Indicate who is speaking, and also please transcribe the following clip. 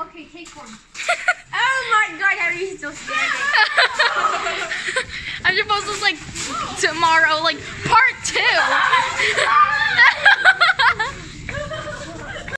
Speaker 1: Okay, take one. oh my god, Harry's still standing.
Speaker 2: I'm supposed to like tomorrow, like part.